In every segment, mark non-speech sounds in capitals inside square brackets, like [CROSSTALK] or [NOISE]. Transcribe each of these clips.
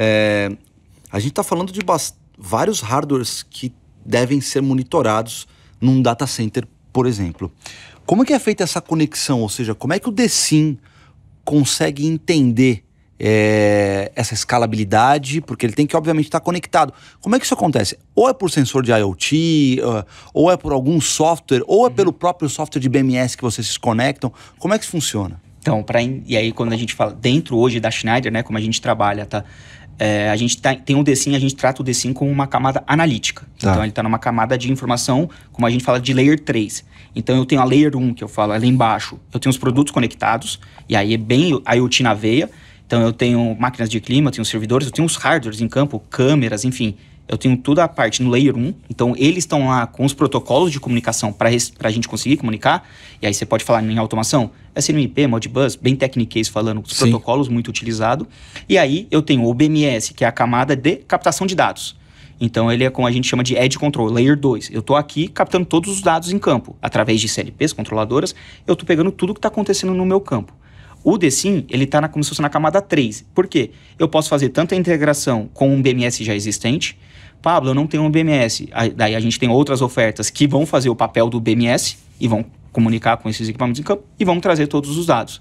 É, a gente está falando de vários hardwares que devem ser monitorados num data center, por exemplo. Como é que é feita essa conexão? Ou seja, como é que o DSIM consegue entender é, essa escalabilidade, porque ele tem que, obviamente, estar conectado. Como é que isso acontece? Ou é por sensor de IoT, uh, ou é por algum software, ou é pelo próprio software de BMS que vocês se conectam. Como é que isso funciona? Então, para e aí quando a gente fala dentro hoje da Schneider, né, como a gente trabalha, tá? É, a gente tá, tem um DSIM, a gente trata o DSIM como uma camada analítica. Tá. Então ele está numa camada de informação, como a gente fala de layer 3. Então eu tenho a layer 1, que eu falo ali embaixo, eu tenho os produtos conectados, e aí é bem IoT na veia. Então eu tenho máquinas de clima, eu tenho servidores, eu tenho os hardwares em campo, câmeras, enfim. Eu tenho toda a parte no layer 1. Então eles estão lá com os protocolos de comunicação para a gente conseguir comunicar. E aí você pode falar em automação, SNMP, Modbus, bem techniquez falando, os Sim. protocolos muito utilizados. E aí eu tenho o BMS, que é a camada de captação de dados. Então ele é como a gente chama de Edge Control, Layer 2. Eu estou aqui captando todos os dados em campo, através de CLPs, controladoras, eu estou pegando tudo que está acontecendo no meu campo. O DSIM, ele está como se fosse na camada 3. Por quê? Eu posso fazer tanto a integração com um BMS já existente. Pablo, eu não tenho um BMS. Aí, daí a gente tem outras ofertas que vão fazer o papel do BMS e vão comunicar com esses equipamentos em campo e vão trazer todos os dados.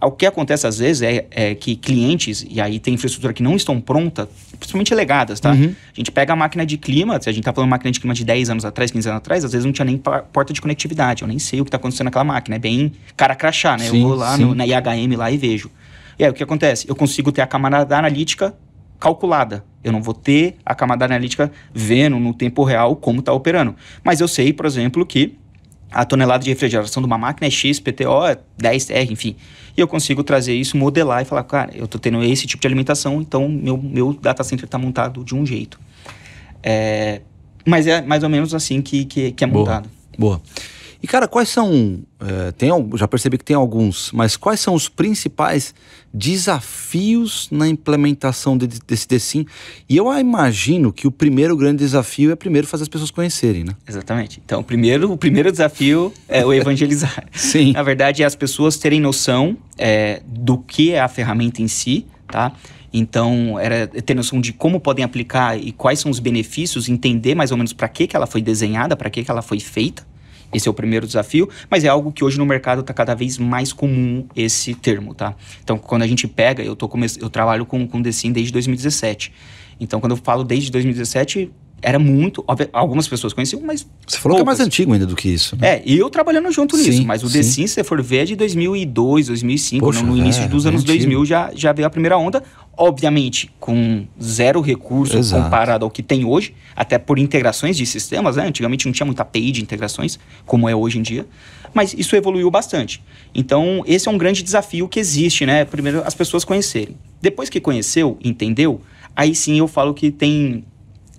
O que acontece às vezes é, é, que clientes, e aí tem infraestrutura que não estão pronta, principalmente legadas, tá? Uhum. A gente pega a máquina de clima, se a gente tá falando máquina de clima de 10 anos atrás, 15 anos atrás, às vezes não tinha nem porta de conectividade. Eu nem sei o que está acontecendo naquela máquina. É bem cara crachá, né? Sim, eu vou lá no, na IHM lá e vejo. E aí o que acontece? Eu consigo ter a camada analítica calculada. Eu não vou ter a camada analítica vendo no tempo real como está operando. Mas eu sei, por exemplo, que a tonelada de refrigeração de uma máquina é X, PTO é 10 R, enfim. E eu consigo trazer isso, modelar e falar, cara, eu estou tendo esse tipo de alimentação, então meu, meu data center está montado de um jeito. É, mas é mais ou menos assim que, que, que é montado. Boa. E, cara, quais são. É, tem, já percebi que tem alguns, mas quais são os principais desafios na implementação de, desse DSIM? E eu imagino que o primeiro grande desafio é primeiro fazer as pessoas conhecerem, né? Exatamente. Então, o primeiro, o primeiro desafio é o evangelizar. [LAUGHS] Sim. Na verdade, é as pessoas terem noção é, do que é a ferramenta em si, tá? Então, era ter noção de como podem aplicar e quais são os benefícios, entender mais ou menos para que, que ela foi desenhada, para que, que ela foi feita. Esse é o primeiro desafio, mas é algo que hoje no mercado está cada vez mais comum esse termo, tá? Então, quando a gente pega, eu, tô come... eu trabalho com, com DSIM desde 2017. Então, quando eu falo desde 2017, era muito. Algumas pessoas conheciam, mas. Você falou poucas. que é mais antigo ainda do que isso. Né? É, e eu trabalhando junto sim, nisso. Mas o The Sims, se você for ver, é de 2002, 2005. Poxa, no início é, dos anos é 2000 já, já veio a primeira onda. Obviamente, com zero recurso Exato. comparado ao que tem hoje, até por integrações de sistemas, né? Antigamente não tinha muita API de integrações, como é hoje em dia. Mas isso evoluiu bastante. Então, esse é um grande desafio que existe, né? Primeiro, as pessoas conhecerem. Depois que conheceu, entendeu, aí sim eu falo que tem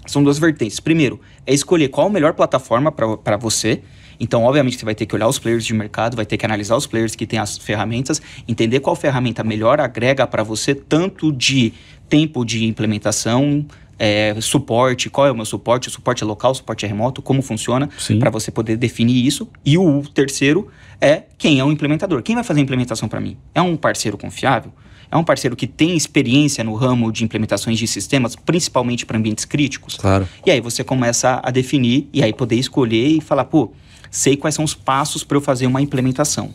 são duas vertentes. Primeiro, é escolher qual a melhor plataforma para você. Então, obviamente, você vai ter que olhar os players de mercado, vai ter que analisar os players que têm as ferramentas, entender qual ferramenta melhor agrega para você, tanto de tempo de implementação, é, suporte, qual é o meu suporte, o suporte é local, o suporte é remoto, como funciona, para você poder definir isso. E o terceiro é quem é o implementador. Quem vai fazer a implementação para mim? É um parceiro confiável? É um parceiro que tem experiência no ramo de implementações de sistemas, principalmente para ambientes críticos. Claro. E aí você começa a definir e aí poder escolher e falar, pô, sei quais são os passos para eu fazer uma implementação.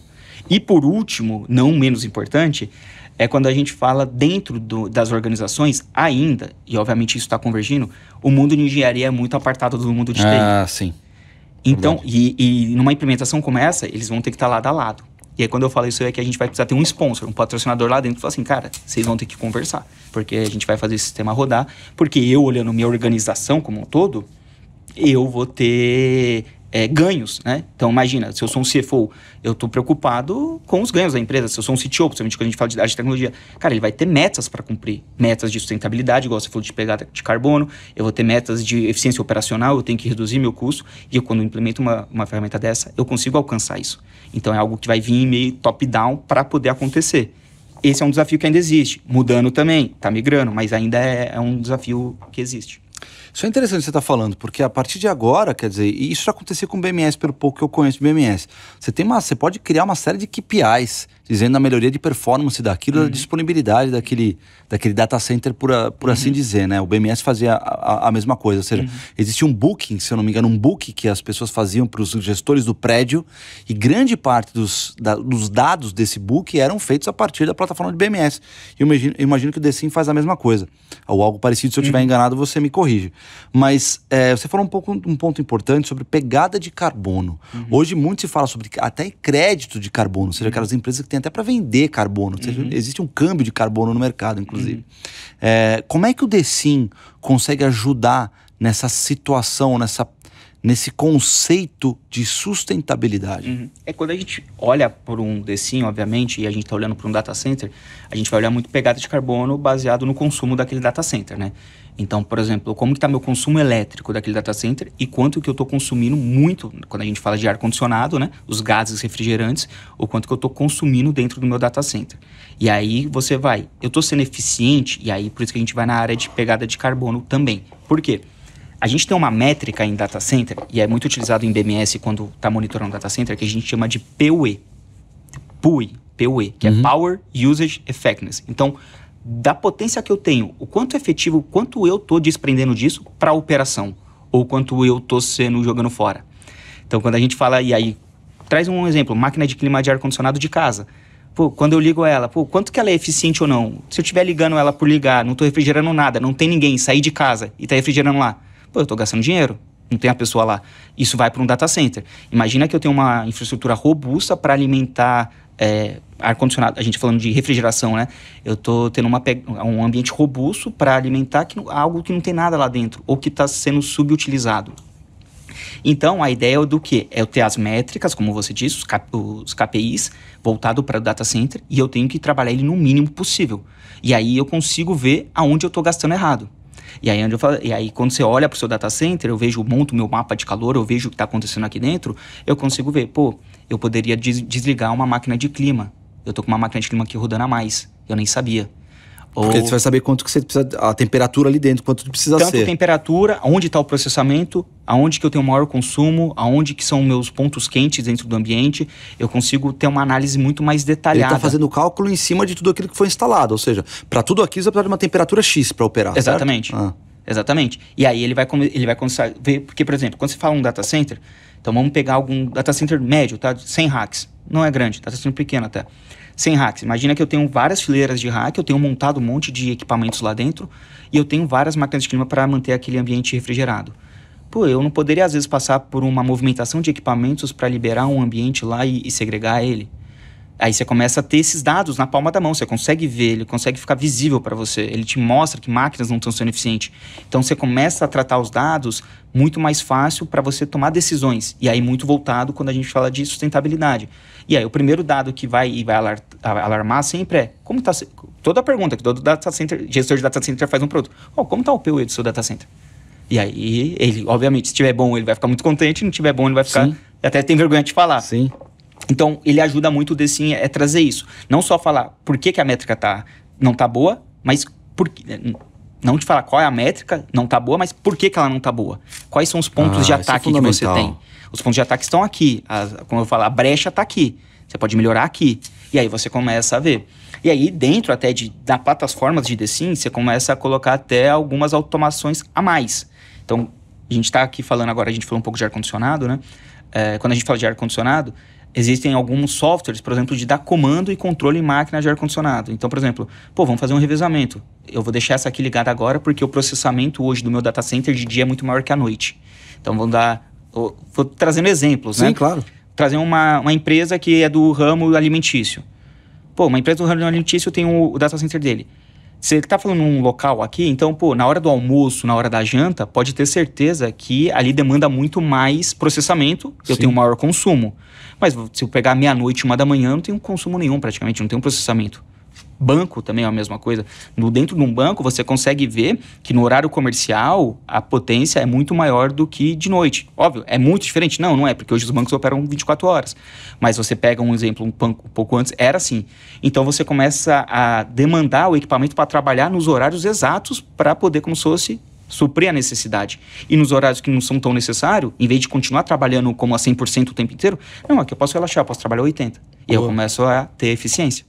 E por último, não menos importante, é quando a gente fala dentro do, das organizações ainda, e obviamente isso está convergindo, o mundo de engenharia é muito apartado do mundo de TI. Ah, sim. Então, e, e, numa implementação como essa, eles vão ter que estar tá lado a lado. E aí, quando eu falo isso, é que a gente vai precisar ter um sponsor, um patrocinador lá dentro, e falar assim, cara, vocês vão ter que conversar, porque a gente vai fazer esse sistema rodar, porque eu, olhando minha organização como um todo, eu vou ter é, ganhos, né? Então, imagina, se eu sou um CFO, eu estou preocupado com os ganhos da empresa. Se eu sou um CTO, principalmente quando a gente fala de área de tecnologia, cara, ele vai ter metas para cumprir. Metas de sustentabilidade, igual você falou de pegada de carbono. Eu vou ter metas de eficiência operacional, eu tenho que reduzir meu custo. E eu, quando implemento uma, uma ferramenta dessa, eu consigo alcançar isso. Então, é algo que vai vir meio top-down para poder acontecer. Esse é um desafio que ainda existe. Mudando também, está migrando, mas ainda é, é um desafio que existe. Isso é interessante que você está falando, porque a partir de agora, quer dizer, e isso já acontecia com o BMS, pelo pouco que eu conheço BMS. Você tem uma, você pode criar uma série de KPIs dizendo a melhoria de performance daquilo, uhum. da disponibilidade daquele, daquele data center, por, a, por assim uhum. assim dizer, né? O BMS fazia a, a mesma coisa, ou seja, uhum. existia um booking, se eu não me engano, um book que as pessoas faziam para os gestores do prédio e grande parte dos, da, dos dados desse book eram feitos a partir da plataforma de BMS. E eu imagino, eu imagino que o Decim faz a mesma coisa, ou algo parecido. Se eu estiver uhum. enganado, você me corrige. Mas é, você falou um pouco um ponto importante sobre pegada de carbono. Uhum. Hoje muito se fala sobre até crédito de carbono, ou seja, uhum. aquelas empresas que têm até para vender carbono. Uhum. Existe um câmbio de carbono no mercado, inclusive. Uhum. É, como é que o Decim consegue ajudar nessa situação, nessa, nesse conceito de sustentabilidade? Uhum. É quando a gente olha por um Decim, obviamente, e a gente está olhando para um data center, a gente vai olhar muito pegada de carbono baseado no consumo daquele data center, né? Então, por exemplo, como está meu consumo elétrico daquele data center e quanto que eu estou consumindo muito, quando a gente fala de ar-condicionado, né? Os gases refrigerantes, o quanto que eu estou consumindo dentro do meu data center. E aí você vai, eu estou sendo eficiente, e aí por isso que a gente vai na área de pegada de carbono também. Por quê? A gente tem uma métrica em data center, e é muito utilizado em BMS quando está monitorando data center, que a gente chama de PUE. PUE, PUE, que é uhum. é Power Usage Effectiveness. Então, da potência que eu tenho, o quanto efetivo, quanto eu tô desprendendo disso para a operação, ou quanto eu tô sendo jogando fora. Então, quando a gente fala, e aí, traz um exemplo, máquina de clima de ar-condicionado de casa. Pô, quando eu ligo ela, pô, quanto que ela é eficiente ou não? Se eu estiver ligando ela por ligar, não tô refrigerando nada, não tem ninguém, sair de casa e tá refrigerando lá, pô, eu tô gastando dinheiro, não tem a pessoa lá. Isso vai para um data center. Imagina que eu tenho uma infraestrutura robusta para alimentar é, ar-condicionado, a gente falando de refrigeração, né? Eu tô tendo uma, um ambiente robusto para alimentar que, algo que não tem nada lá dentro, ou que está sendo subutilizado. Então, a ideia é do que? É eu ter as métricas, como você disse, os, os KPIs, voltado para o data center, e eu tenho que trabalhar ele no mínimo possível. E aí eu consigo ver aonde eu estou gastando errado. E aí, onde eu falo, e aí quando você olha para o seu data center, eu vejo, monto meu mapa de calor, eu vejo o que está acontecendo aqui dentro, eu consigo ver, pô, eu poderia des desligar uma máquina de clima. Eu tô com uma máquina de clima aqui rodando a mais. Eu nem sabia. Ou... Porque você vai saber quanto que você precisa, a temperatura ali dentro, quanto precisa Tanto ser. Tanto temperatura, onde está o processamento, aonde que eu tenho maior consumo, aonde que são meus pontos quentes dentro do ambiente, eu consigo ter uma análise muito mais detalhada. Ele está fazendo o cálculo em cima de tudo aquilo que foi instalado, ou seja, para tudo aquilo você precisa de uma temperatura X para operar. Exatamente. Ah. Exatamente. E aí ele vai, ele vai começar a ver, porque, por exemplo, quando você fala um data center, então vamos pegar algum data center médio, tá? 100 racks. Não é grande, data center pequeno até. 100 racks. Imagina que eu tenho várias fileiras de rack, eu tenho montado um monte de equipamentos lá dentro e eu tenho várias máquinas de clima para manter aquele ambiente refrigerado. Pô, eu não poderia às vezes passar por uma movimentação de equipamentos para liberar um ambiente lá e, e segregar ele. Aí você começa a ter esses dados na palma da mão, você consegue ver, ele consegue ficar visível para você, ele te mostra que máquinas não estão sendo eficientes. Então você começa a tratar os dados muito mais fácil para você tomar decisões. E aí muito voltado quando a gente fala de sustentabilidade. E aí o primeiro dado que vai e vai alarmar sempre é como está toda a pergunta que todo data center, gestor de data center faz um produto. Oh, como está o PUE do seu data center? E aí ele, obviamente, se tiver bom, ele vai ficar muito contente, se não tiver bom, ele vai ficar Sim. até tem vergonha de falar. Sim. Então, ele ajuda muito o Decim é trazer isso. Não só falar por que, que a métrica tá, não tá boa, mas por não te falar qual é a métrica, não tá boa, mas por que, que ela não tá boa? Quais são os pontos ah, de é ataque é que você tem? Os pontos de ataque estão aqui. A, como eu falo, a brecha tá aqui. Você pode melhorar aqui. E aí você começa a ver. E aí, dentro até de, da plataformas de Decim, você começa a colocar até algumas automações a mais. Então, a gente está aqui falando agora, a gente falou um pouco de ar-condicionado, né? É, quando a gente fala de ar-condicionado, existem alguns softwares, por exemplo, de dar comando e controle em máquina de ar-condicionado. Então, por exemplo, pô, vamos fazer um revezamento. Eu vou deixar essa aqui ligada agora porque o processamento hoje do meu data center de dia é muito maior que à noite. Então, vamos dar. Vou trazendo exemplos, Sim, né? Sim, claro. Trazer uma, uma empresa que é do ramo alimentício. Pô, uma empresa do ramo alimentício tem o, o data center dele. Você está falando num local aqui, então, pô, na hora do almoço, na hora da janta, pode ter certeza que ali demanda muito mais processamento, eu tenho maior consumo. Mas se eu pegar meia-noite, uma da manhã, não tem um consumo nenhum praticamente, não tem um processamento. Banco também é a mesma coisa. No, dentro de um banco, você consegue ver que no horário comercial a potência é muito maior do que de noite. Óbvio, é muito diferente? Não, não é, porque hoje os bancos operam 24 horas. Mas você pega um exemplo um, um pouco antes, era assim. Então você começa a demandar o equipamento para trabalhar nos horários exatos para poder, como se fosse, suprir a necessidade. E nos horários que não são tão necessários, em vez de continuar trabalhando como a 100% o tempo inteiro, não, aqui eu posso relaxar, eu posso trabalhar 80%. E aí eu começo a ter eficiência.